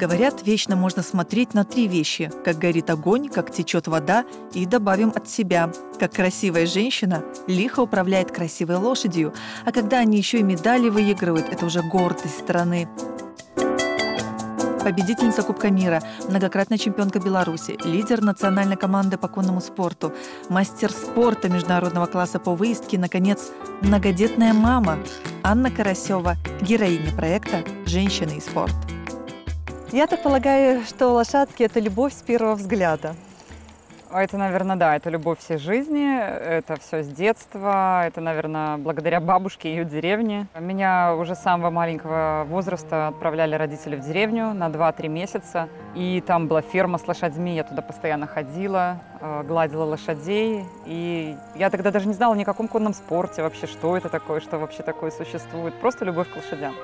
Говорят, вечно можно смотреть на три вещи. Как горит огонь, как течет вода и добавим от себя. Как красивая женщина лихо управляет красивой лошадью. А когда они еще и медали выигрывают, это уже гордость страны победительница Кубка мира, многократная чемпионка Беларуси, лидер национальной команды по конному спорту, мастер спорта международного класса по выездке, наконец, многодетная мама Анна Карасева, героиня проекта «Женщины и спорт». Я так полагаю, что лошадки – это любовь с первого взгляда. Это, наверное, да, это любовь всей жизни, это все с детства, это, наверное, благодаря бабушке и ее деревне. Меня уже с самого маленького возраста отправляли родители в деревню на 2-3 месяца, и там была ферма с лошадьми, я туда постоянно ходила, э, гладила лошадей, и я тогда даже не знала ни о каком конном спорте вообще, что это такое, что вообще такое существует, просто любовь к лошадям.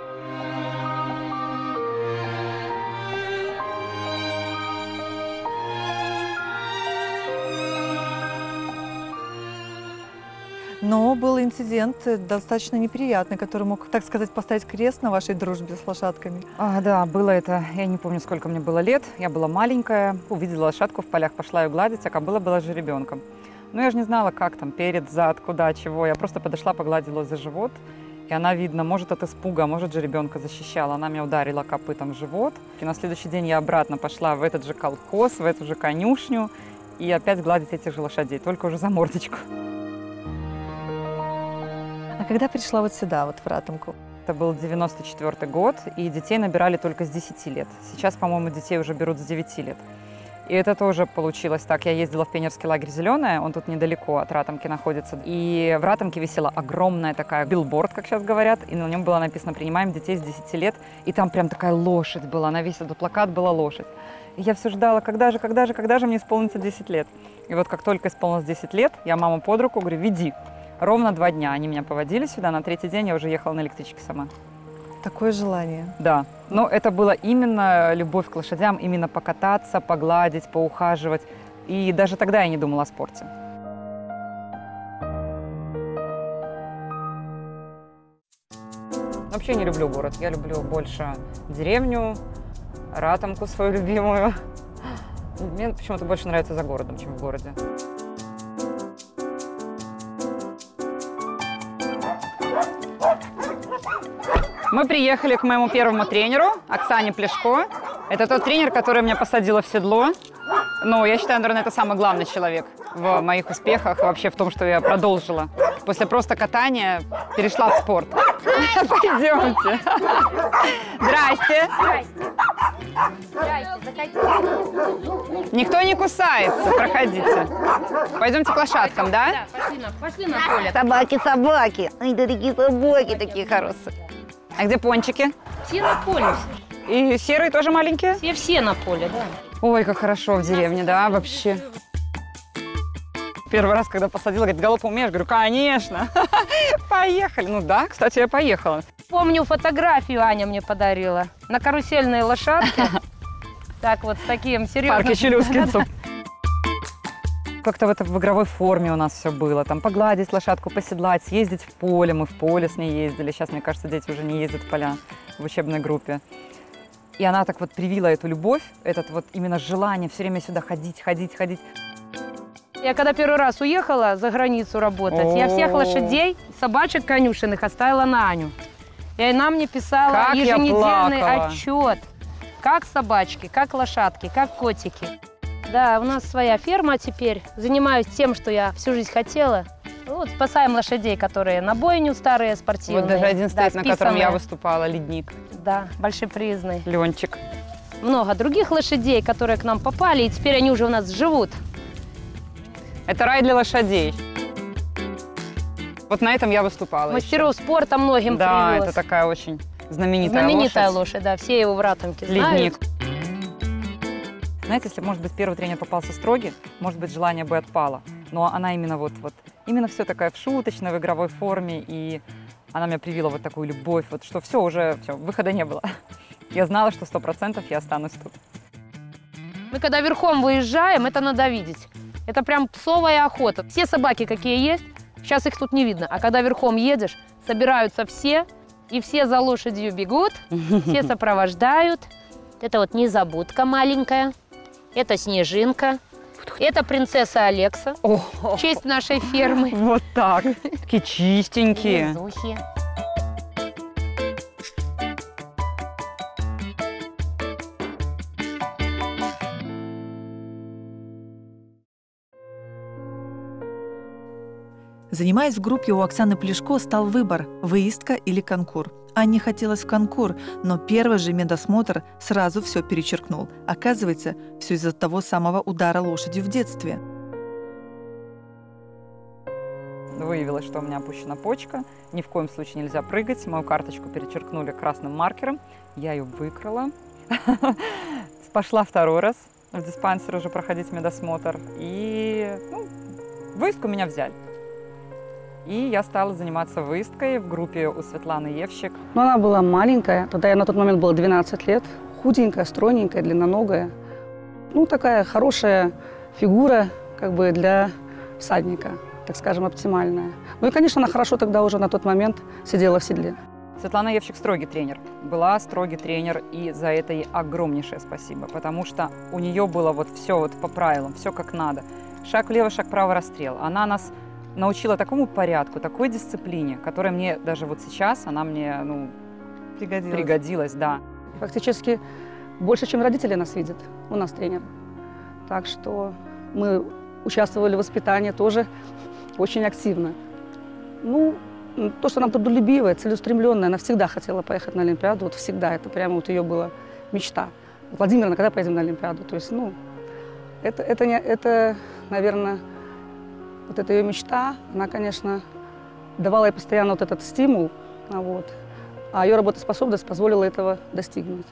Но был инцидент э, достаточно неприятный, который мог, так сказать, поставить крест на вашей дружбе с лошадками. А, да, было это, я не помню, сколько мне было лет. Я была маленькая, увидела лошадку в полях, пошла ее гладить, а кобыла была же ребенком. Но я же не знала, как там, перед, зад, куда, чего. Я просто подошла, погладила за живот. И она, видно, может от испуга, а может же ребенка защищала. Она меня ударила копытом в живот. И на следующий день я обратно пошла в этот же колхоз, в эту же конюшню. И опять гладить этих же лошадей, только уже за мордочку. А когда пришла вот сюда, вот в Ратомку? Это был 94 год, и детей набирали только с 10 лет. Сейчас, по-моему, детей уже берут с 9 лет. И это тоже получилось так. Я ездила в пионерский лагерь «Зеленая», он тут недалеко от Ратомки находится. И в Ратомке висела огромная такая билборд, как сейчас говорят, и на нем было написано «Принимаем детей с 10 лет». И там прям такая лошадь была, на весь этот плакат была лошадь. И я все ждала, когда же, когда же, когда же мне исполнится 10 лет. И вот как только исполнилось 10 лет, я маму под руку говорю, веди. Ровно два дня они меня поводили сюда, на третий день я уже ехала на электричке сама. Такое желание. Да. Но это было именно любовь к лошадям, именно покататься, погладить, поухаживать. И даже тогда я не думала о спорте. Вообще не люблю город. Я люблю больше деревню, ратомку свою любимую. Мне почему-то больше нравится за городом, чем в городе. Мы приехали к моему первому тренеру, Оксане Плешко. Это тот тренер, который меня посадила в седло. Ну, я считаю, наверное, это самый главный человек в моих успехах, вообще в том, что я продолжила. После просто катания перешла в спорт. Пойдемте. Здрасте. Никто не кусается, проходите. Пойдемте к лошадкам, да? Да, пошли на, пошли на поле. Собаки, собаки. Ай, да такие собаки такие хорошие. А где пончики? Все на поле. И серые тоже маленькие? Все, все на поле, да. Ой, как хорошо в деревне, да, вообще. Первый раз, когда посадила, говорит, галоп умеешь? Говорю, конечно. Поехали. Ну да, кстати, я поехала. Помню фотографию Аня мне подарила на карусельной лошадке. Так вот, с таким серьезным... Парке Челюскинцев. Как-то в, это, в игровой форме у нас все было. Там погладить лошадку, поседлать, съездить в поле. Мы в поле с ней ездили. Сейчас, мне кажется, дети уже не ездят в поля в учебной группе. И она так вот привила эту любовь, этот вот именно желание все время сюда ходить, ходить, ходить. Я когда первый раз уехала за границу работать, я всех О. лошадей, собачек конюшенных оставила на Аню. И она мне писала Как я еженедельный отчет. Как собачки, как лошадки, как котики. Да, у нас своя ферма теперь. Занимаюсь тем, что я всю жизнь хотела. Вот, спасаем лошадей, которые на бойню старые, спортивные. Вот даже один Да, стоит, на котором я выступала, ледник, Да, большепризнный. Ленчик. Много других лошадей, которые к нам попали, и теперь они уже у нас живут. Это рай для лошадей. Вот на этом я выступала. Мастеров спорта многим еще. Да, привез. это такая очень знаменитая, Знаменитая лошадь. лошадь, да, все его в Ратомке знают. Знаете, если, может быть, первый тренер попался строгий, может быть, желание бы отпало. Но она именно вот, вот, именно все такая в шуточной, в игровой форме, и она меня привила вот такую любовь, вот что все, уже, все, выхода не было. Я знала, что сто процентов я останусь тут. Мы когда верхом выезжаем, это надо видеть. Это прям псовая охота. Все собаки, какие есть, сейчас их тут не видно. А когда верхом едешь, собираются все, и все за лошадью бегут, все сопровождают. Это вот незабудка маленькая. Это снежинка. Это принцесса Алекса. О, В честь нашей фермы. вот так. Такие чистенькие. Везухи. Занимаясь в группе у Оксаны Плешко, стал выбор – выездка или конкур. Анне хотелось в конкур, но первый же медосмотр сразу все перечеркнул. Оказывается, все из-за того самого удара лошадью в детстве. Выявилось, что у меня опущена почка. Ни в коем случае нельзя прыгать. Мою карточку перечеркнули красным маркером. Я ее выкрала. Пошла второй раз в диспансер уже проходить медосмотр. И ну, выездку меня взяли. И я стала заниматься выездкой в группе у Светланы Евщик. Но она была маленькая, тогда я на тот момент было 12 лет, худенькая, стройненькая, длинноногая. Ну, такая хорошая фигура как бы для всадника, так скажем, оптимальная. Ну и, конечно, она хорошо тогда уже на тот момент сидела в седле. Светлана Евщик строгий тренер. Была строгий тренер, и за это ей огромнейшее спасибо, потому что у нее было вот все вот по правилам, все как надо. Шаг влево, шаг вправо, расстрел. Она нас научила такому порядку, такой дисциплине, которая мне даже вот сейчас, она мне, ну, Пригодилось. пригодилась, да. Фактически больше, чем родители нас видят, у нас тренер. Так что мы участвовали в воспитании тоже очень активно. Ну, то, что она трудолюбивая, целеустремленная, она всегда хотела поехать на Олимпиаду, вот всегда, это прямо вот ее была мечта. Владимировна, когда поедем на Олимпиаду? То есть, ну, это, это, не, это наверное, вот эта ее мечта, она, конечно, давала ей постоянно вот этот стимул, а вот, а ее работоспособность позволила этого достигнуть.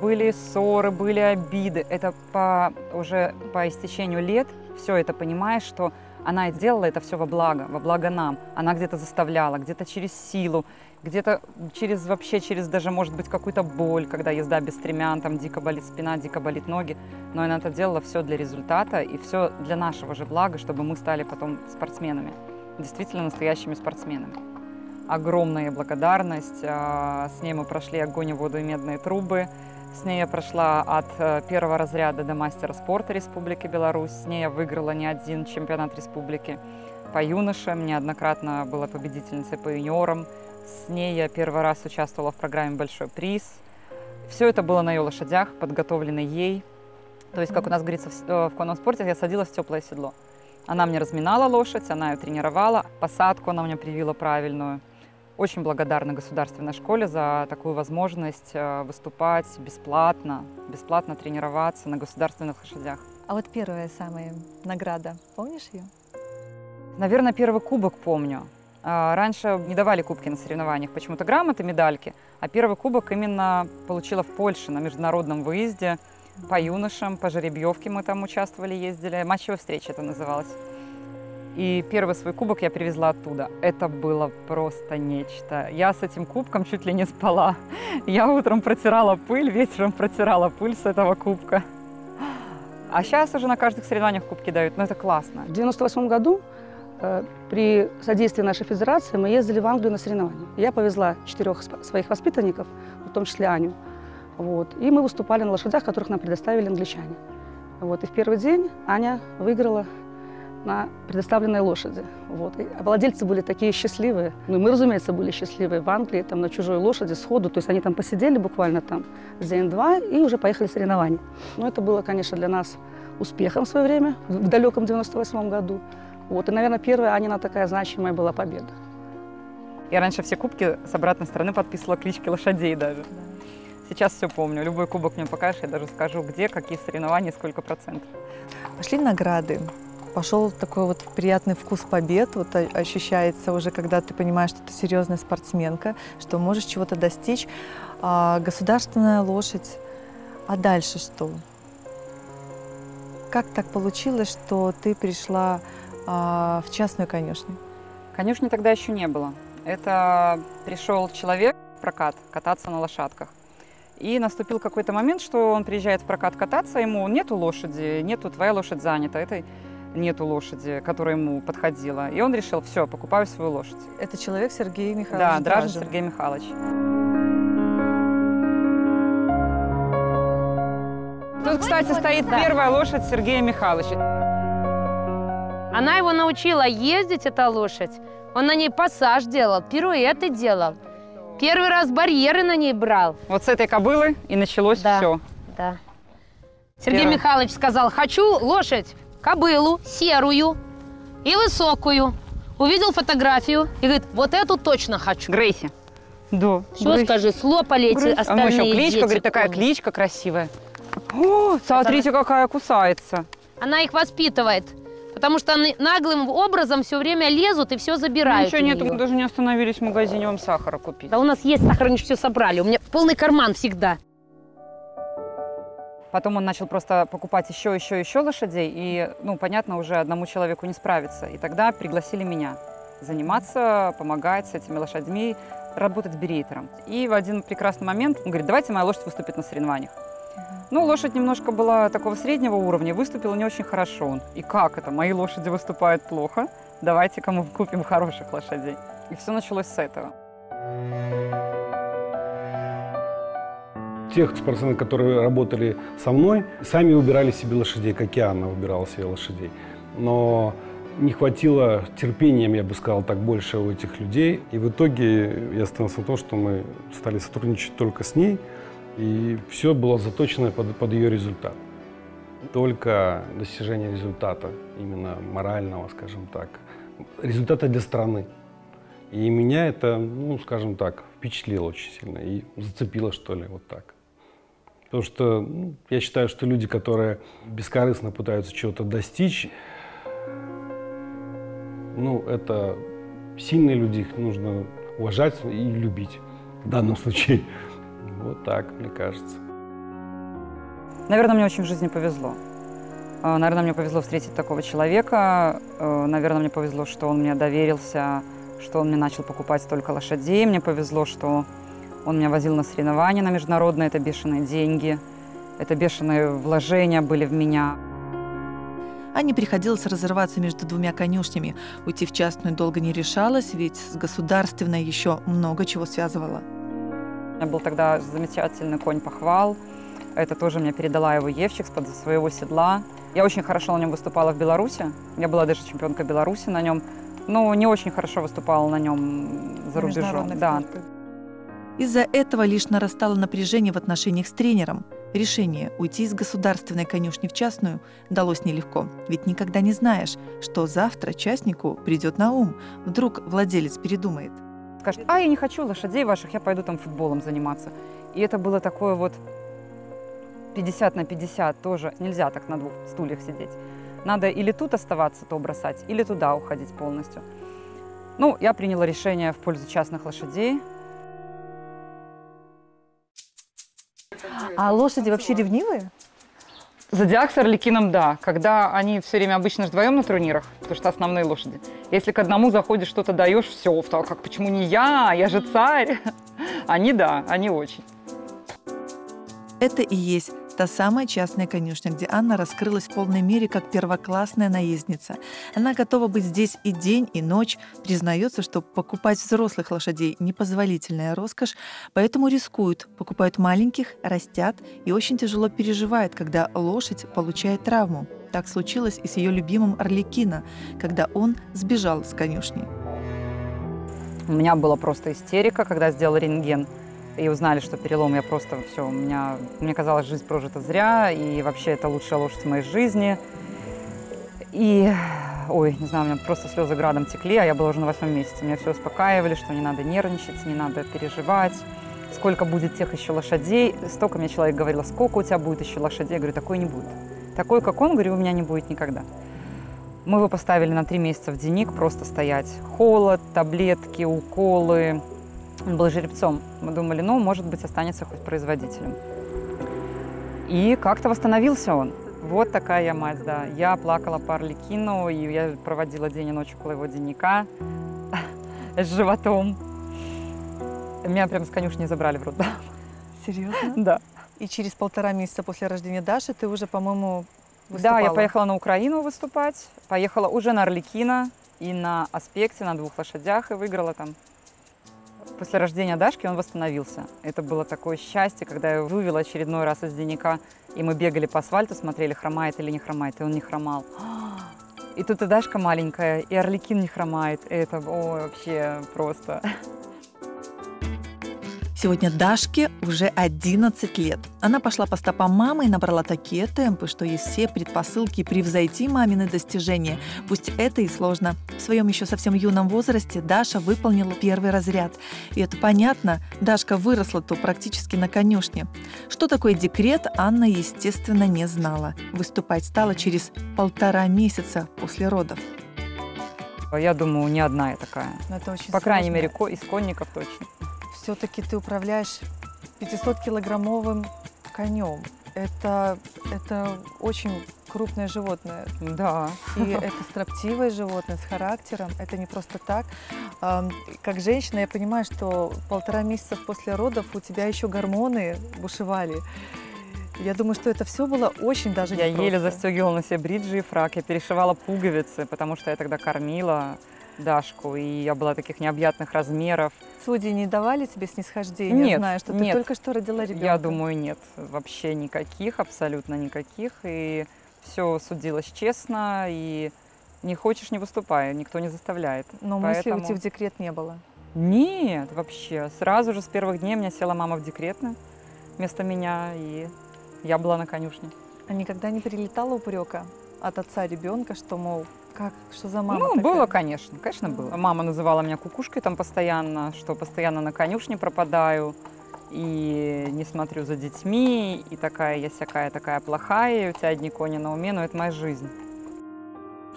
Были ссоры, были обиды. Это по, уже по истечению лет все это понимаешь, что она делала это все во благо, во благо нам. Она где-то заставляла, где-то через силу, где-то через вообще через даже, может быть, какую-то боль, когда езда без стремян, там дико болит спина, дико болит ноги. Но она это делала все для результата и все для нашего же блага, чтобы мы стали потом спортсменами, действительно настоящими спортсменами. Огромная благодарность. а, С ней мы прошли огонь, воду и медные трубы. С ней я прошла от э, первого разряда до мастера спорта Республики Беларусь. С ней я выиграла не один чемпионат республики по юношам, неоднократно была победительницей по юниорам. С ней я первый раз участвовала в программе «Большой приз». Все это было на ее лошадях, подготовлено ей. То есть, как у нас говорится э, в конном спорте, я садилась в теплое седло. Она мне разминала лошадь, она ее тренировала, посадку она мне привила правильную. Очень благодарна государственной школе за такую возможность э, выступать бесплатно, бесплатно тренироваться на государственных лошадях. А вот первая самая награда, помнишь ее? Наверное, первый кубок помню. А, Раньше не давали кубки на соревнованиях, почему-то грамоты, медальки. А первый кубок именно получила в Польше на международном выезде по юношам, по жеребьевке мы там участвовали, ездили. Матчевая встреча это называлось. И первый свой кубок я привезла оттуда. Это было просто нечто. Я с этим кубком чуть ли не спала. Я утром протирала пыль, вечером протирала пыль с этого кубка. А сейчас уже на каждых соревнованиях кубки дают. Ну это классно. В 98 году э, при содействии нашей федерации мы ездили в Англию на соревнования. Я повезла четырех своих воспитанников, в том числе Аню. Вот, и мы выступали на лошадях, которых нам предоставили англичане. Вот, и в первый день Аня выиграла на предоставленной лошади. Вот. И владельцы были такие счастливые. Ну, и мы, разумеется, были счастливые в Англии, там, на чужой лошади, сходу. То есть они там посидели буквально там день-два и уже поехали в соревнования. Но это было, конечно, для нас успехом в свое время, в далеком 98 году. Вот. И, наверное, первая Анина такая значимая была победа. Я раньше все кубки с обратной стороны подписывала клички лошадей даже. Сейчас все помню. Любой кубок мне покажешь, я даже скажу, где, какие соревнования, сколько процентов. Пошли награды. Пошел такой вот приятный вкус побед, вот ощущается уже, когда ты понимаешь, что ты серьезная спортсменка, что можешь чего-то достичь. А, государственная лошадь. А дальше что? Как так получилось, что ты пришла а, в частную конюшню? Конюшни тогда еще не было. Это пришел человек в прокат кататься на лошадках. И наступил какой-то момент, что он приезжает в прокат кататься, ему нету лошади, нету, твоя лошадь занята, этой нету лошади, которая ему подходила. И он решил, все, покупаю свою лошадь. Это человек Сергей Михайлович Да, Дражин Дражин. Сергей Михайлович. Тут, кстати, стоит Да. первая лошадь Сергея Михайловича. Она его научила ездить, эта лошадь. Он на ней пассаж делал, пируэты делал. Первый раз барьеры на ней брал. Вот с этой кобылы и началось Да. все. Да. Сергей Первый. Михайлович сказал, хочу лошадь, кобылу, серую и высокую. Увидел фотографию и говорит, вот эту точно хочу. Грейси. Да. Что Грейси. скажи, слопали эти Грейси. А ну остальные еще кличка, дети говорит, такая кличка красивая. О, смотрите, какая кусается. Она их воспитывает, потому что они наглым образом все время лезут и все забирают Ничего нет, мы даже не остановились в магазине вам сахара купить. Да у нас есть сахар, они все собрали. У меня полный карман всегда. Потом он начал просто покупать еще, еще, еще лошадей, и, ну, понятно, уже одному человеку не справиться. И тогда пригласили меня заниматься, помогать с этими лошадьми, работать берейтером. И в один прекрасный момент он говорит, давайте моя лошадь выступит на соревнованиях. Ну, лошадь немножко была такого среднего уровня, выступила не очень хорошо. И как это? Мои лошади выступают плохо. Давайте-ка купим хороших лошадей. И все началось с этого. Тех спортсменов, которые работали со мной, сами выбирали себе лошадей, как и Анна выбирала себе лошадей. Но не хватило терпением, я бы сказал, так больше у этих людей. И в итоге я остановился на том, что мы стали сотрудничать только с ней, и все было заточено под, под ее результат. Только достижение результата, именно морального, скажем так, результата для страны. И меня это, ну, скажем так, впечатлило очень сильно и зацепило, что ли, вот так. Потому что ну, я считаю, что люди, которые бескорыстно пытаются чего-то достичь, ну, это сильные люди, их нужно уважать и любить в данном случае. Вот так, мне кажется. Наверное, мне очень в жизни повезло. А, Наверное, мне повезло встретить такого человека. Э, Наверное, мне повезло, что он мне доверился, что он мне начал покупать столько лошадей. Мне повезло, что он меня возил на соревнования на международные. Это бешеные деньги, это бешеные вложения были в меня. Анне приходилось разрываться между двумя конюшнями. Уйти в частную долго не решалась, ведь с государственной еще много чего связывало. У меня был тогда замечательный конь похвал. Это тоже мне передала его Евчик с-под своего седла. Я очень хорошо на нем выступала в Беларуси. Я была даже чемпионка Беларуси на нем. Но не очень хорошо выступала на нем за рубежом. Да. Из-за этого лишь нарастало напряжение в отношениях с тренером. Решение уйти из государственной конюшни в частную далось нелегко, ведь никогда не знаешь, что завтра частнику придет на ум. Вдруг владелец передумает. Скажет, а я не хочу лошадей ваших, я пойду там футболом заниматься. И это было такое вот 50 на 50 тоже. Нельзя так на двух стульях сидеть. Надо или тут оставаться, то бросать, или туда уходить полностью. Ну, я приняла решение в пользу частных лошадей. А лошади вообще ревнивые? Зодиак с Орликином, да. Когда они все время обычно вдвоем на турнирах, потому что основные лошади. Если к одному заходишь, что-то даешь, все, как почему не я, я же царь. Они, да, они очень. Это и есть та самая частная конюшня, где Анна раскрылась в полной мере как первоклассная наездница. Она готова быть здесь и день, и ночь, признается, что покупать взрослых лошадей – непозволительная роскошь, поэтому рискуют, покупают маленьких, растят и очень тяжело переживают, когда лошадь получает травму. Так случилось и с ее любимым Орликино, когда он сбежал с конюшни. У меня была просто истерика, когда сделал рентген. И узнали, что перелом, я просто все, у меня, мне казалось, жизнь прожита зря, и вообще это лучшая лошадь в моей жизни. И, ой, не знаю, у меня просто слезы градом текли, а я была уже на восьмом месяце. Меня все успокаивали, что не надо нервничать, не надо переживать, сколько будет тех еще лошадей. Столько мне человек говорил, сколько у тебя будет еще лошадей? Я говорю, такой не будет. Такой, как он, говорю, у меня не будет никогда. Мы его поставили на три месяца в денник просто стоять. Холод, таблетки, уколы. Он был жеребцом. Мы думали, ну, может быть, останется хоть производителем. И как-то восстановился он. Вот такая я мать, да. Я плакала по Орликину, и я проводила день и ночь около его денника с животом. Меня прям с конюшни забрали в роддом. Серьезно? Да. И через полтора месяца после рождения Даши ты уже, по-моему, Да, я поехала на Украину выступать. Поехала уже на Орликина и на Аспекте, на двух лошадях, и выиграла там. После рождения Дашки он восстановился. Это было такое счастье, когда я вывела очередной раз из денника, и мы бегали по асфальту, смотрели, хромает или не хромает, и он не хромал. И тут и Дашка маленькая, и Орликин не хромает. Это ой, вообще просто. Сегодня Дашке уже 11 лет. Она пошла по стопам мамы и набрала такие темпы, что есть все предпосылки превзойти мамины достижения. Пусть это и сложно. В своем еще совсем юном возрасте Даша выполнила первый разряд. И это понятно, Дашка выросла-то практически на конюшне. Что такое декрет, Анна, естественно, не знала. Выступать стала через полтора месяца после родов. Я думаю, не одна я такая. Но это очень По крайней сложно. мере, ко- из конников точно. Все-таки ты управляешь 500-килограммовым конем. Это, это очень крупное животное. Да. И это строптивое животное с характером. Это не просто так. Как женщина я понимаю, что полтора месяца после родов у тебя еще гормоны бушевали. Я думаю, что это все было очень даже Я непросто. еле застегивала на себе бриджи и фрак. Я перешивала пуговицы, потому что я тогда кормила Дашку, и я была таких необъятных размеров. Судьи не давали тебе снисхождения, Нет, зная, что ты нет. только что родила ребенка? Я думаю, нет, вообще никаких, абсолютно никаких. И все судилось честно, и не хочешь, не выступай, никто не заставляет. Но мысли Поэтому- уйти в декрет не было. Нет, вообще. Сразу же с первых дней у меня села мама в декретную вместо меня, и я была на конюшне. А никогда не прилетало упрека от отца ребенка, что, мол, как, что за мама ну, такая? было, конечно, конечно, было. Мама называла меня кукушкой там постоянно, что постоянно на конюшне пропадаю, и не смотрю за детьми, и такая я всякая такая плохая, и у тебя одни кони на уме, но это моя жизнь.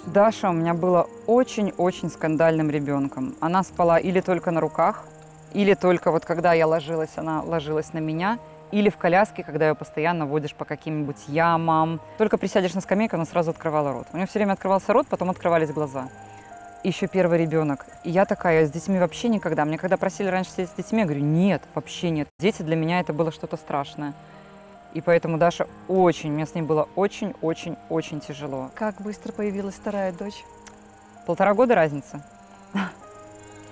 Даша у меня была очень-очень скандальным ребенком. Она спала или только на руках, или только вот когда я ложилась, она ложилась на меня, или в коляске, когда ее постоянно водишь по каким-нибудь ямам. Только присядешь на скамейку, она сразу открывала рот. У нее все время открывался рот, потом открывались глаза. Еще первый ребенок. И я такая, с детьми вообще никогда. Мне когда просили раньше сидеть с детьми, я говорю, нет, вообще нет. Дети для меня это было что-то страшное. И поэтому Даша очень, мне с ней было очень-очень-очень тяжело. Как быстро появилась вторая дочь? Полтора года разница.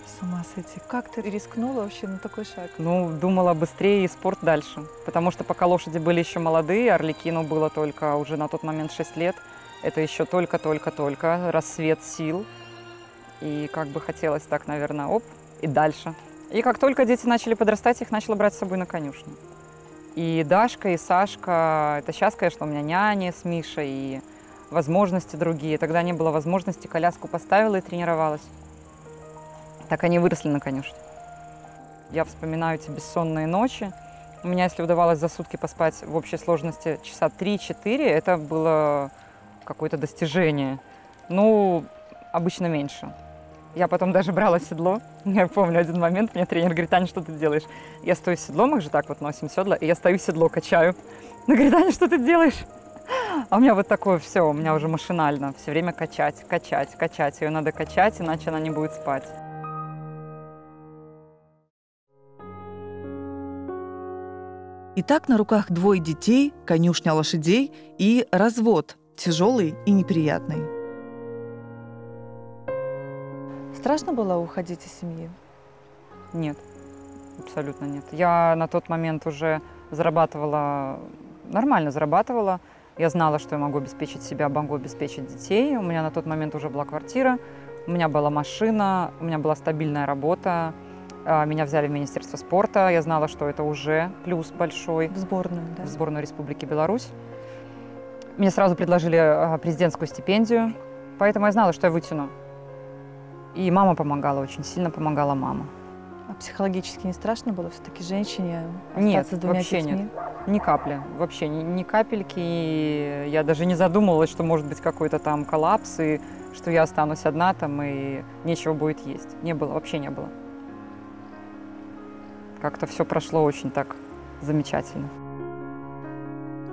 С ума сойти. Как ты рискнула вообще на такой шаг? Ну, думала быстрее и спорт дальше. Потому что пока лошади были еще молодые, Орликину было только уже на тот момент 6 лет. Это еще только-только-только рассвет сил. И как бы хотелось так, наверное, оп, и дальше. И как только дети начали подрастать, их начала брать с собой на конюшню. И Дашка, и Сашка, это сейчас, конечно, у меня няни с Мишей, и возможности другие. Тогда не было возможности, коляску поставила и тренировалась. Так они выросли на конюшне. Я вспоминаю эти бессонные ночи. У меня, если удавалось за сутки поспать в общей сложности часа 3-4, это было какое-то достижение. Ну, обычно меньше. Я потом даже брала седло. Я помню один момент, мне тренер говорит, Аня, что ты делаешь? Я стою с седлом, мы же так вот носим седла, и я стою седло качаю. Она говорит, Аня, что ты делаешь? А у меня вот такое все, у меня уже машинально. Все время качать, качать, качать. Ее надо качать, иначе она не будет спать. Итак, на руках двое детей, конюшня лошадей и развод, тяжелый и неприятный. Страшно было уходить из семьи? Нет, абсолютно нет. Я на тот момент уже зарабатывала, нормально зарабатывала. Я знала, что я могу обеспечить себя, могу обеспечить детей. У меня на тот момент уже была квартира, у меня была машина, у меня была стабильная работа. А, Меня взяли в Министерство спорта. Я знала, что это уже плюс большой В сборную, да? в сборную Республики Беларусь. Мне сразу предложили а, президентскую стипендию, поэтому я знала, что я вытяну. И мама помогала, очень сильно помогала мама. А психологически не страшно было все-таки женщине Нет, с двумя вообще детьми? нет. Ни капли, вообще ни, ни капельки. И я даже не задумывалась, что может быть какой-то там коллапс, и что я останусь одна там, и нечего будет есть. Не было, вообще не было. Как-то все прошло очень так замечательно.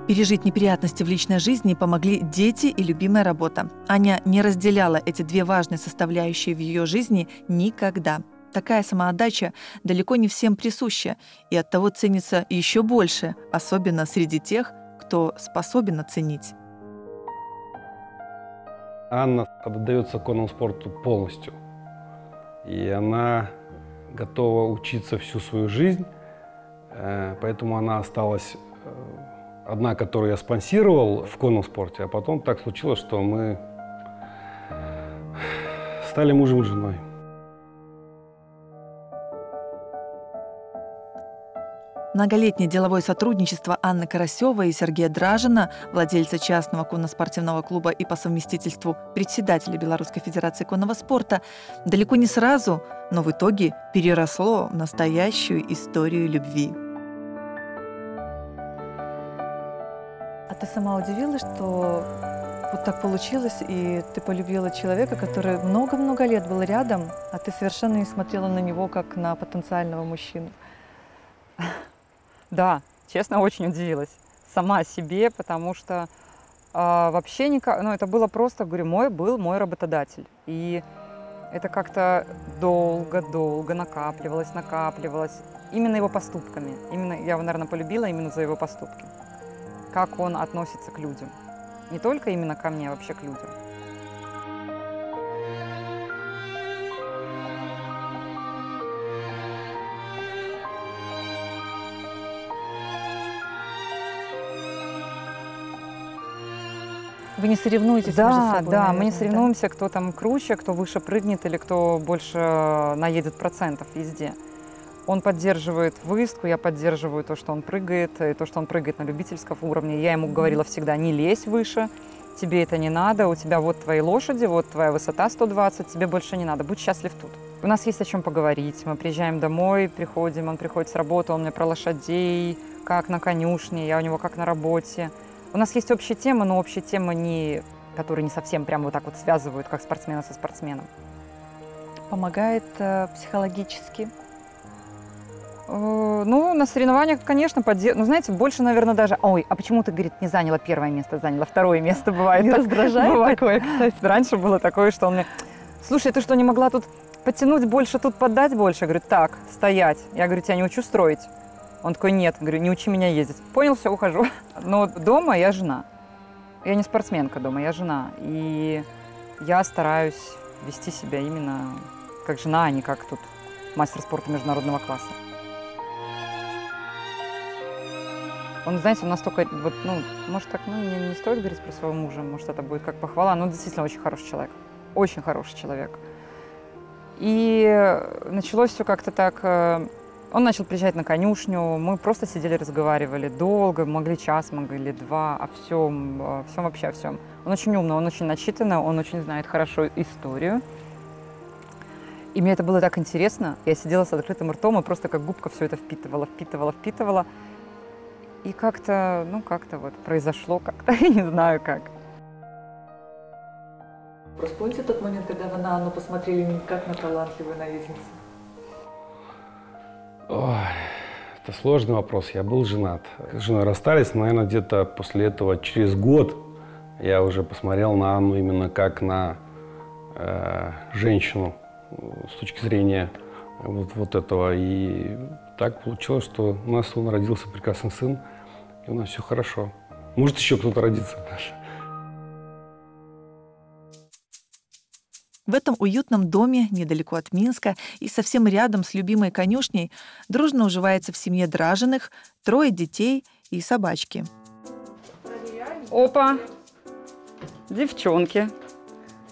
Пережить неприятности в личной жизни помогли дети и любимая работа. Аня не разделяла эти две важные составляющие в ее жизни никогда. Такая самоотдача далеко не всем присуща и оттого ценится еще больше, особенно среди тех, кто способен оценить. Анна отдается конному спорту полностью. И она готова учиться всю свою жизнь, э, поэтому она осталась э, одна, которую я спонсировал в конном спорте, а потом так случилось, что мы стали мужем и женой. Многолетнее деловое сотрудничество Анны Карасевой и Сергея Дражина, владельца частного конно-спортивного клуба и по совместительству председателя Белорусской Федерации конного спорта, далеко не сразу, но в итоге переросло в настоящую историю любви. А ты сама удивилась, что вот так получилось, и ты полюбила человека, который много-много лет был рядом, а ты совершенно не смотрела на него как на потенциального мужчину? Да, честно, очень удивилась. Сама себе, потому что э, вообще никак, ну это было просто, говорю, мой был мой работодатель. И это как-то долго-долго накапливалось, накапливалось. Именно его поступками. Именно, я его, наверное, полюбила именно за его поступки. Как он относится к людям. Не только именно ко мне, а вообще к людям. Вы не соревнуетесь да, между собой? Да, наверное, мы не соревнуемся, кто там круче, кто выше прыгнет или кто больше наедет процентов везде. Он поддерживает выездку, я поддерживаю то, что он прыгает, и то, что он прыгает на любительском уровне. Я ему говорила всегда, не лезь выше, тебе это не надо, у тебя вот твои лошади, вот твоя высота 120, тебе больше не надо, будь счастлив тут. У нас есть о чем поговорить, мы приезжаем домой, приходим, он приходит с работы, он мне про лошадей, как на конюшне, я у него как на работе. У нас есть общие темы, но общие темы, не, которые не совсем прямо вот так вот связывают, как спортсмена со спортсменом. Помогает э, психологически? Э, ну, на соревнованиях, конечно, поддерживает. Ну, знаете, больше, наверное, даже... Ой, а почему ты, говорит, не заняла первое место, заняла второе место? Бывает Не так- раздражает бывает. такое, кстати? Раньше было такое, что он мне... Слушай, ты что, не могла тут подтянуть больше, тут поддать больше? Я говорю, так, стоять. Я говорю, тебя не учу строить. Он такой, нет. Говорю, не учи меня ездить. Понял, все, ухожу. Но дома я жена. Я не спортсменка дома, я жена. И я стараюсь вести себя именно как жена, а не как тут мастер спорта международного класса. Он, знаете, он настолько, вот, ну, может, так, ну, не, не стоит говорить про своего мужа, может, это будет как похвала, но он действительно очень хороший человек, очень хороший человек. И началось все как-то так, э, он начал приезжать на конюшню, мы просто сидели, разговаривали долго, могли час, могли два, о всем, о всем вообще о всем. Он очень умный, он очень начитанный, он очень знает хорошо историю. И мне это было так интересно. Я сидела с открытым ртом и просто как губка все это впитывала, впитывала, впитывала. И как-то, ну как-то вот произошло как-то, я не знаю как. Просто помните тот момент, когда вы на Анну посмотрели не как на талантливую наездницу? Ой, это сложный вопрос. Я был женат. С женой расстались, но, наверное, где-то после этого, через год, я уже посмотрел на Анну именно как на э, женщину э, с точки зрения вот, вот этого. И так получилось, что у нас он родился прекрасный сын, и у нас все хорошо. Может, еще кто-то родится. В этом уютном доме, недалеко от Минска и совсем рядом с любимой конюшней, дружно уживается в семье Дражиных трое детей и собачки. Опа! Девчонки.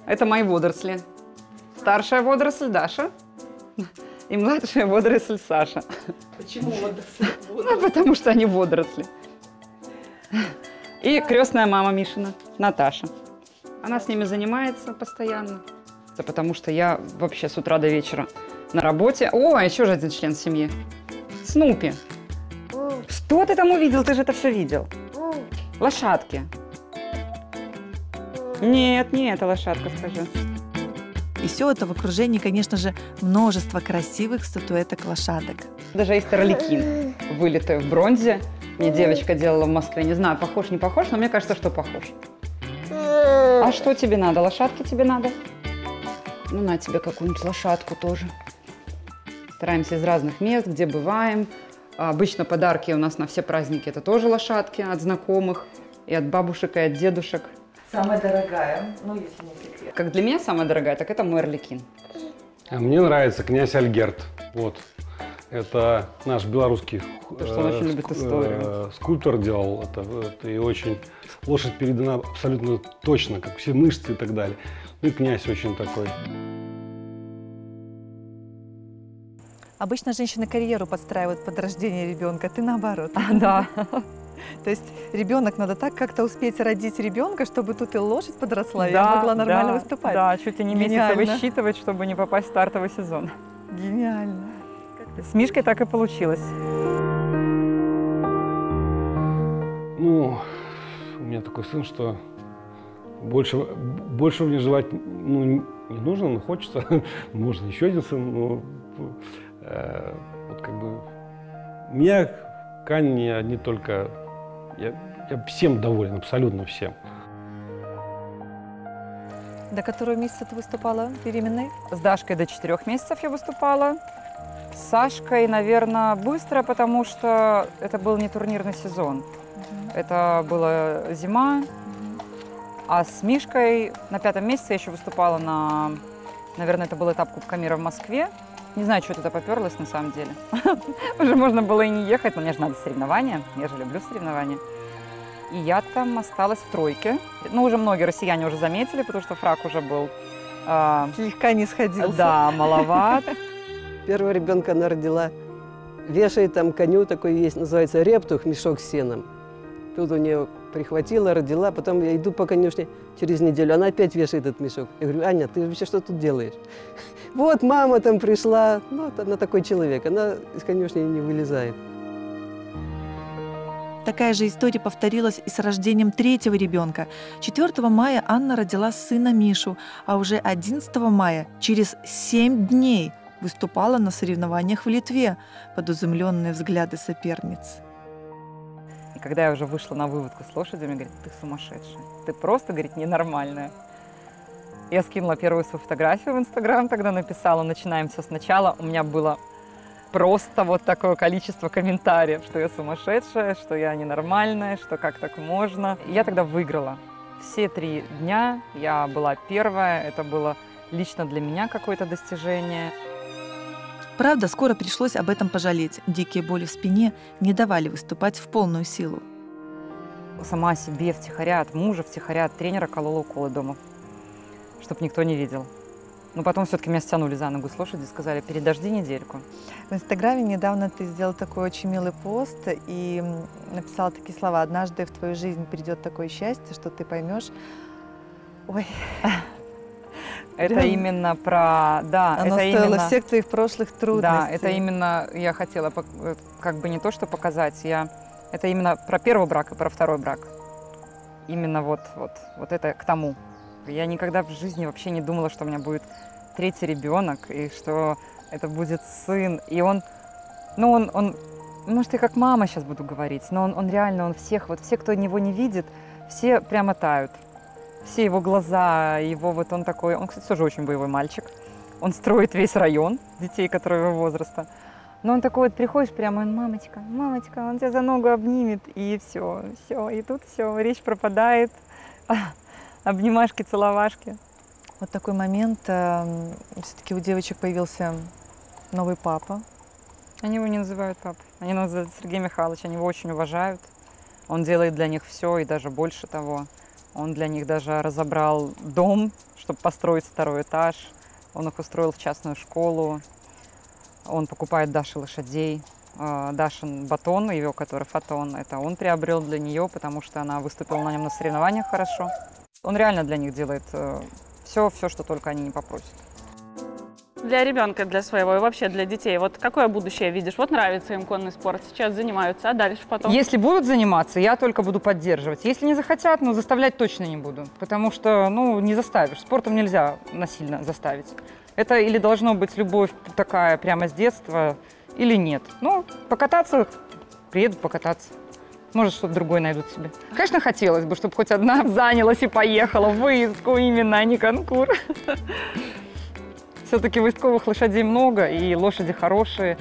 Это мои водоросли. Старшая водоросль Даша и младшая водоросль Саша. Почему Ну, потому что они водоросли. И крестная мама Мишина, Наташа. Она с ними занимается постоянно. Это потому что я вообще с утра до вечера на работе. О, а еще же один член семьи. Снупи. Что ты там увидел? Ты же это все видел. Лошадки. Нет, не это лошадка, скажи. И все это в окружении, конечно же, множество красивых статуэток лошадок. Даже есть орликин, вылитый в бронзе. Мне девочка делала в Москве. Не знаю, похож, не похож, но мне кажется, что похож. А что тебе надо? Лошадки тебе надо? Ну, на тебе какую-нибудь лошадку тоже. Стараемся из разных мест, где бываем. А Обычно подарки у нас на все праздники это тоже лошадки от знакомых, и от бабушек, и от дедушек. Самая дорогая, ну, если не секрет. Как для меня самая дорогая, так это мой орликин. А Мне нравится князь Альгерт. Вот. Это наш белорусский То, что он очень любит ск- историю. э, скульптор делал это, это. И очень лошадь передана абсолютно точно, как все мышцы и так далее. Ну и князь очень такой. Обычно женщины карьеру подстраивают под рождение ребенка, ты наоборот. Да. То есть ребенок надо так как-то успеть родить ребенка, чтобы тут и лошадь подросла, и Да, я могла нормально да, выступать. Да, чуть ли не месяца Гениально. высчитывать, чтобы не попасть в стартовый сезон. Гениально. С Мишкой так и получилось. Ну, у меня такой сын, что больше, больше мне желать ну, не нужно, но хочется. Можно еще один сын, но э, вот как бы у меня Кань не, не только... Я, я всем доволен, абсолютно всем. До которого месяца ты выступала беременной? С Дашкой до четырех месяцев я выступала. С Сашкой, наверное, быстро, потому что это был не турнирный сезон. Это была зима. А с Мишкой на пятом месяце я еще выступала на... Наверное, это был этап Кубка мира в Москве. Не знаю, что туда поперлось на самом деле. Уже можно было и не ехать, но мне же надо соревнования. Я же люблю соревнования. И я там осталась в тройке. Ну, уже многие россияне уже заметили, потому что фраг уже был а, Слегка не сходился. да, маловат. Первого ребенка она родила, вешает там коню, такой есть, называется рептух, мешок с сеном. Тут у нее прихватила, родила, потом я иду по конюшне через неделю, она опять вешает этот мешок. Я говорю, Аня, ты вообще что тут делаешь? Вот мама там пришла, ну, вот она такой человек, она из конюшни не вылезает. Такая же история повторилась и с рождением третьего ребенка. 4 мая Анна родила сына Мишу, а уже 11 мая, через 7 дней, выступала на соревнованиях в Литве под изумленные взгляды соперниц. Когда я уже вышла на выводку с лошадью, мне говорит, ты сумасшедшая. Ты просто, говорит, ненормальная. Я скинула первую свою фотографию в Инстаграм, тогда написала, начинаем все сначала. У меня было просто вот такое количество комментариев, что я сумасшедшая, что я ненормальная, что как так можно. Я тогда выиграла. Все три дня я была первая, это было лично для меня какое-то достижение. Правда, скоро пришлось об этом пожалеть. Дикие боли в спине не давали выступать в полную силу. Сама себе втихаря от мужа, втихаря от тренера колола уколы дома, чтобы никто не видел. Но потом все-таки меня стянули за ногу с лошади, сказали, передожди недельку. В Инстаграме недавно ты сделал такой очень милый пост и написала такие слова. Однажды в твою жизнь придет такое счастье, что ты поймешь. Ой, Это Прям именно про... Да, оно это стоило именно... всех твоих прошлых трудностей. Да, это именно я хотела э, как бы не то, что показать, я... Это именно про первый брак и про второй брак. Именно вот, вот, вот это к тому. Я никогда в жизни вообще не думала, что у меня будет третий ребенок, и что это будет сын. И он, ну он, он, может, я как мама сейчас буду говорить, но он, он реально, он всех, вот все, кто его не видит, все прямо тают. Все его глаза, его вот он такой, он, кстати, тоже очень боевой мальчик. Он строит весь район детей, которые его возраста. Но он такой вот приходишь прямо, он, мамочка, мамочка, он тебя за ногу обнимет, и все, все, и тут все, речь пропадает, обнимашки, целовашки. Вот такой момент. Все-таки у девочек появился новый папа. Они его не называют папой, они называют Сергей Михайлович, они его очень уважают. Он делает для них все и даже больше того. Он для них даже разобрал дом, чтобы построить второй этаж. Он их устроил в частную школу. Он покупает Даше лошадей. А, Дашин батон, ее, который фотон, это он приобрел для нее, потому что она выступила на нем на соревнованиях хорошо. Он реально для них делает все, все, что только они не попросят. Для ребенка, для своего и вообще для детей, вот какое будущее видишь? Вот нравится им конный спорт, сейчас занимаются, а дальше потом? Если будут заниматься, я только буду поддерживать. Если не захотят, ну, заставлять точно не буду. Потому что, ну, не заставишь. Спортом нельзя насильно заставить. Это или должно быть любовь такая прямо с детства, или нет. Ну, покататься, приедут покататься. Может, что-то другое найдут себе. Конечно, хотелось бы, чтобы хоть одна занялась и поехала в выездку именно, а не конкур. Все-таки войсковых лошадей много, и лошади хорошие.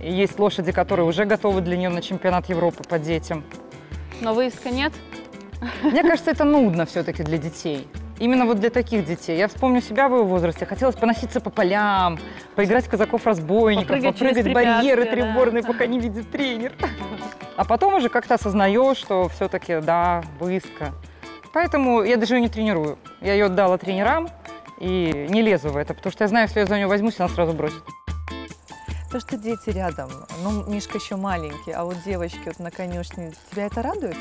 Есть лошади, которые уже готовы для нее на чемпионат Европы по детям. Но выездка нет? Мне кажется, это нудно все-таки для детей. Именно вот для таких детей. Я вспомню себя в его возрасте. Хотелось поноситься по полям, поиграть в казаков-разбойников, Попрыгать попрыгать барьеры да. триборные, пока не видит тренер. А потом уже как-то осознаешь, что все-таки, да, выездка. Поэтому я даже ее не тренирую. Я ее отдала тренерам и не лезу в это, потому что я знаю, если я за нее возьмусь, она сразу бросит. То, что дети рядом, ну, Мишка еще маленький, а вот девочки вот на конюшне, тебя это радует?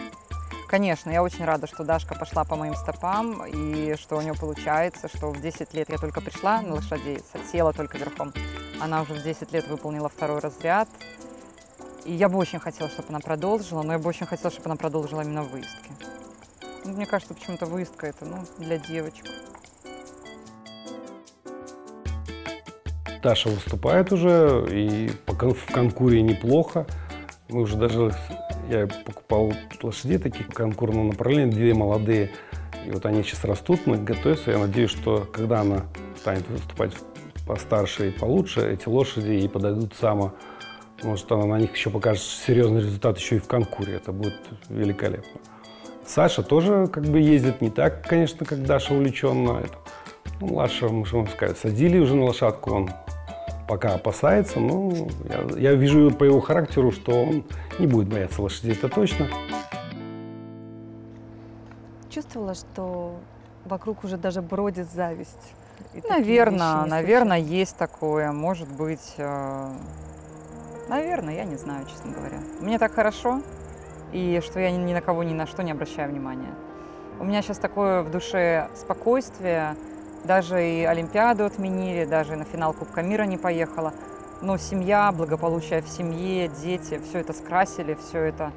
Конечно, я очень рада, что Дашка пошла по моим стопам, и что у нее получается, что в 10 лет я только пришла на лошадей, села только верхом. Она уже в 10 лет выполнила второй разряд. И я бы очень хотела, чтобы она продолжила, но я бы очень хотела, чтобы она продолжила именно в выездке. Ну, Мне кажется, почему-то выездка это ну, для девочек. Таша выступает уже, и в конкуре неплохо. Мы уже даже, я покупал лошадей таких конкурного направления, две молодые. И вот они сейчас растут, мы готовимся. Я надеюсь, что когда она станет выступать постарше и получше, эти лошади ей подойдут само. Может, она на них еще покажет серьезный результат еще и в конкуре. Это будет великолепно. Саша тоже как бы ездит не так, конечно, как Даша увлеченно. Ну, младшего, мы же вам сказали, садили уже на лошадку, он пока опасается, но я, я вижу по его характеру, что он не будет бояться лошадей, это точно. Чувствовала, что вокруг уже даже бродит зависть? И Наверное, наверное, есть такое. Может быть, э, наверное, я не знаю, честно говоря. Мне так хорошо, и что я ни ни на кого, ни на что не обращаю внимания. У меня сейчас такое в душе спокойствие. Даже и Олимпиаду отменили, даже на финал Кубка мира не поехала. Но семья, благополучие в семье, дети, все это скрасили, все это,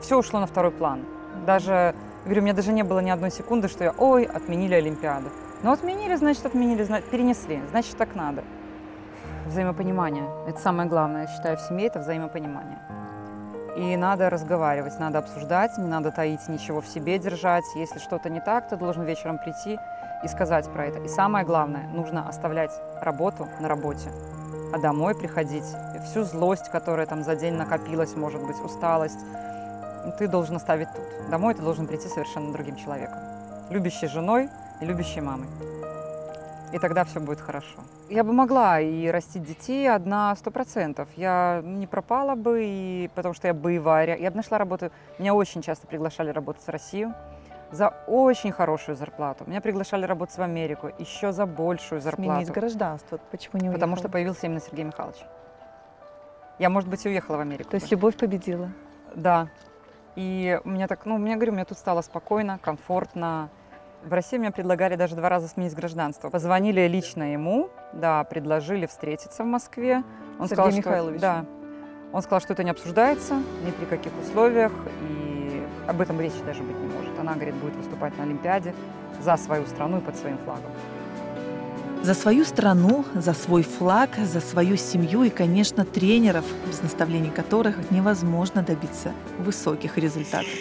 все ушло на второй план. Даже, говорю, у меня даже не было ни одной секунды, что я, ой, отменили Олимпиаду. Но отменили, значит, отменили, перенесли, значит, так надо. Взаимопонимание. Это самое главное, я считаю, в семье это взаимопонимание. И надо разговаривать, надо обсуждать, не надо таить ничего в себе, держать. Если что-то не так, ты должен вечером прийти и сказать про это. И самое главное, нужно оставлять работу на работе, а домой приходить. И всю злость, которая там за день накопилась, может быть, усталость, ты должен оставить тут. Домой ты должен прийти совершенно другим человеком. Любящей женой и любящей мамой. И тогда все будет хорошо. Я бы могла и растить детей одна сто процентов. Я не пропала бы, и потому что я боевая. Я бы нашла работу. Меня очень часто приглашали работать в Россию за очень хорошую зарплату. Меня приглашали работать в Америку еще за большую зарплату. Сменить гражданство. Почему не Потому что уехала? появился именно Сергей Михайлович. Я, может быть, и уехала в Америку. То есть любовь победила. Да. И меня так, ну, мне говорю, мне тут стало спокойно, комфортно. В России мне предлагали даже два раза сменить гражданство. Позвонили лично ему, да, предложили встретиться в Москве. Он Сергею что, Михайловичу? да. Он сказал, что это не обсуждается ни при каких условиях, и об этом речи даже быть не может. Она, говорит, будет выступать на Олимпиаде за свою страну и под своим флагом. За свою страну, за свой флаг, за свою семью и, конечно, тренеров, без наставлений которых невозможно добиться высоких результатов.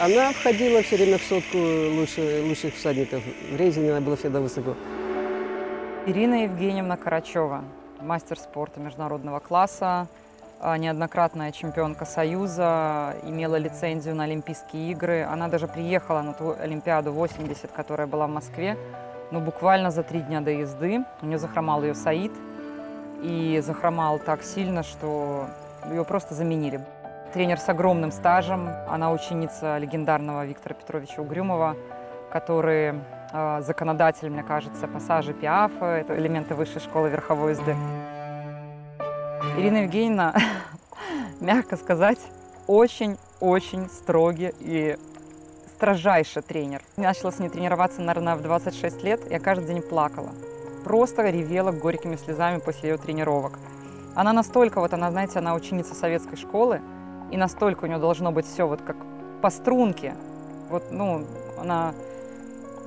Она входила все время в сотку лучше, лучших всадников. В рейтинге она была всегда высоко. Ирина Евгеньевна Карачева, мастер спорта международного класса, неоднократная чемпионка Союза, имела лицензию на Олимпийские игры. Она даже приехала на ту Олимпиаду 80, которая была в Москве, но буквально за три дня до езды у нее захромал ее Саид, и захромал так сильно, что ее просто заменили. Тренер с огромным стажем, она ученица легендарного Виктора Петровича Угрюмова, который э, законодатель, мне кажется, пассажи Пиафа, это элементы высшей школы верховой езды. Ирина Евгеньевна, мягко сказать, очень-очень строгий и строжайший тренер. Я начала с ней тренироваться, наверное, в 26 лет, я каждый день плакала. Просто ревела горькими слезами после ее тренировок. Она настолько, вот она, знаете, она ученица советской школы, и настолько у нее должно быть все вот как по струнке. Вот, ну, она,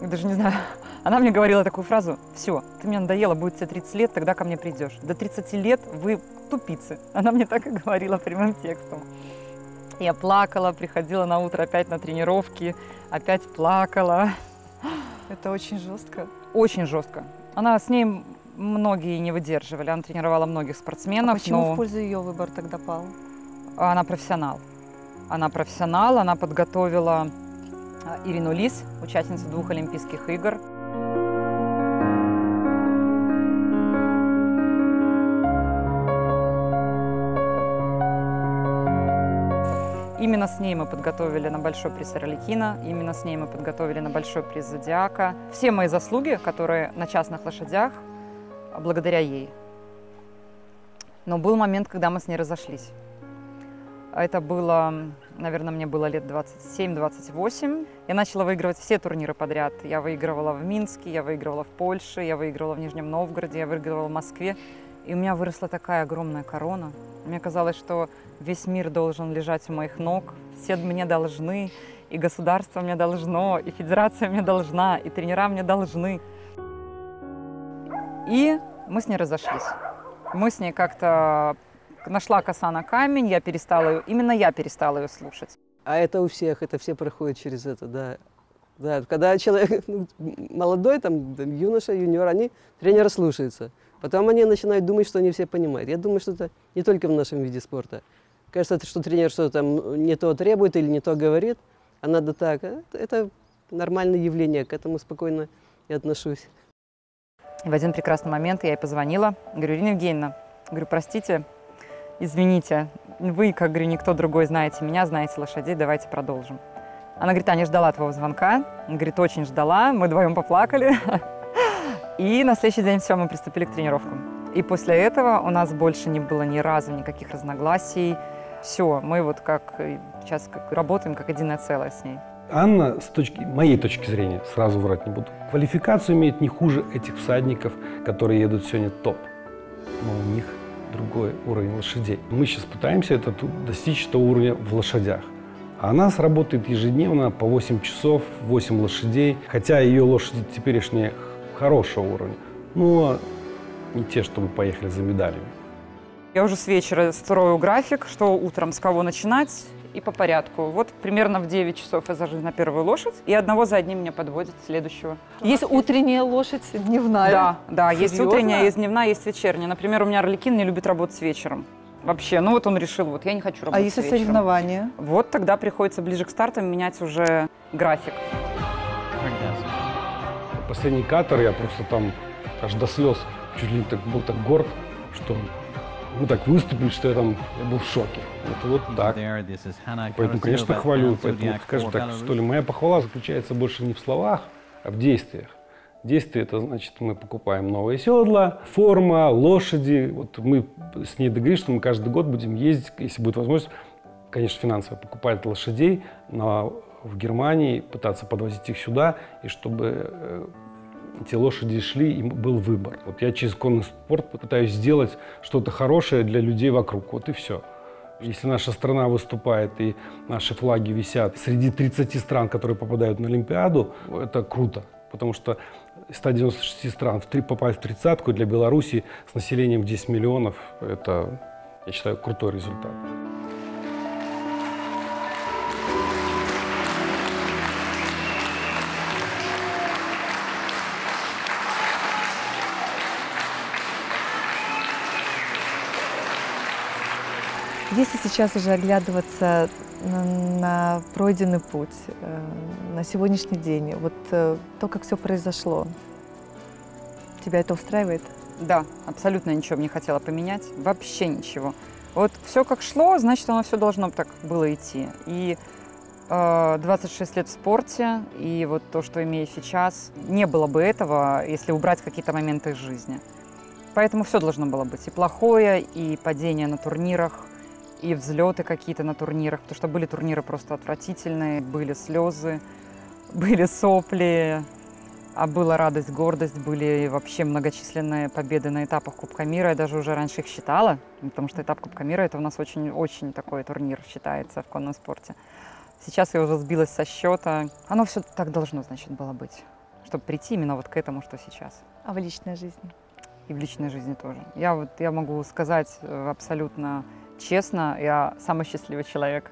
даже не знаю, она мне говорила такую фразу, все, ты мне надоела, будет тебе 30 лет, тогда ко мне придешь. До 30 лет вы тупицы. Она мне так и говорила прямым текстом. Я плакала, приходила на утро опять на тренировки, опять плакала. Это очень жестко. Очень жестко. Она с ней многие не выдерживали. Она тренировала многих А спортсменов, почему но в пользу ее выбор тогда пал? она профессионал. Она профессионал, она подготовила а, Ирину Лис, участницу двух Олимпийских игр. Именно с ней мы подготовили на большой приз Орликина, именно с ней мы подготовили на большой приз Зодиака. Все мои заслуги, которые на частных лошадях, благодаря ей. Но был момент, когда мы с ней разошлись. Это было, наверное, мне было лет 27-28. Я начала выигрывать все турниры подряд. Я выигрывала в Минске, я выигрывала в Польше, я выигрывала в Нижнем Новгороде, я выигрывала в Москве. И у меня выросла такая огромная корона. Мне казалось, что весь мир должен лежать у моих ног, все мне должны, и государство мне должно, и федерация мне должна, и тренера мне должны. И мы с ней разошлись. Мы с ней как-то нашла коса на камень, я перестала ее, именно я перестала ее слушать. А это у всех, это все проходят через это, да. Да, когда человек ну, молодой, там, юноша, юниор, они тренера слушаются. Потом они начинают думать, что они все понимают. Я думаю, что это не только в нашем виде спорта. Кажется, что тренер что-то там не то требует или не то говорит, а надо так. А это нормальное явление, к этому спокойно и отношусь. В один прекрасный момент я ей позвонила, говорю, Ирина Евгеньевна, говорю, простите, извините, вы, как говорю, никто другой знаете меня, знаете лошадей, давайте продолжим. Она говорит, Аня ждала твоего звонка, говорит, очень ждала, мы вдвоем поплакали. И на следующий день все, мы приступили к тренировкам. И после этого у нас больше не было ни разу никаких разногласий. Все, мы вот как сейчас как работаем как единое целое с ней. Анна, с точки, моей точки зрения, сразу врать не буду, квалификацию имеет не хуже этих всадников, которые едут сегодня топ. Но у них другой уровень лошадей. Мы сейчас пытаемся это, достичь этого уровня в лошадях. А она сработает ежедневно по 8 часов, 8 лошадей, хотя ее лошади теперешние хорошего уровня. Но не те, чтобы поехали за медалями. Я уже с вечера строю график, что утром с кого начинать и по порядку. Вот примерно в 9 часов я сажусь на первую лошадь, и одного за одним меня подводят следующего. Есть утренняя лошадь, дневная? Да, да, есть Серьезно? утренняя, есть дневная, есть вечерняя. Например, у меня Орликин не любит работать с вечером. Вообще, ну вот он решил, вот я не хочу А работать если с вечером. соревнования? Вот тогда приходится ближе к стартам менять уже график. Последний катер я просто там аж до слез чуть ли не так, был так горд, что мы так выступили, что я там я был в шоке. Это вот так. Поэтому, конечно, хвалю. Поэтому, скажем так, что ли, моя похвала заключается больше не в словах, а в действиях. Действие это значит, мы покупаем новые седла, форма, лошади. Вот мы с ней договорились, что мы каждый год будем ездить, если будет возможность, конечно, финансово покупать лошадей, но в Германии пытаться подвозить их сюда, и чтобы э, эти лошади шли, и был выбор. Вот я через конный спорт пытаюсь сделать что-то хорошее для людей вокруг. Вот и все. Если наша страна выступает и наши флаги висят среди 30 стран, которые попадают на Олимпиаду, это круто. Потому что из 196 стран в три попасть в тридцатку для Беларуси с населением в 10 миллионов – это, я считаю, крутой результат. Если сейчас уже оглядываться на, на пройденный путь, э, на сегодняшний день, вот э, то, как все произошло, тебя это устраивает? Да, абсолютно ничего не хотела поменять, вообще ничего. Вот все как шло, значит, оно все должно так было идти. И э, 26 лет в спорте, и вот то, что имею сейчас, не было бы этого, если убрать какие-то моменты из жизни. Поэтому все должно было быть. И плохое, и падение на турнирах, и взлеты какие-то на турнирах, потому что были турниры просто отвратительные, были слезы, были сопли, а была радость, гордость, были вообще многочисленные победы на этапах Кубка мира. Я даже уже раньше их считала, потому что этап Кубка мира это у нас очень-очень такой турнир считается в конном спорте. Сейчас я уже сбилась со счета. Оно все так должно, значит, было быть, чтобы прийти именно вот к этому, что сейчас. А в личной жизни? И в личной жизни тоже. Я вот я могу сказать э, абсолютно честно, я самый счастливый человек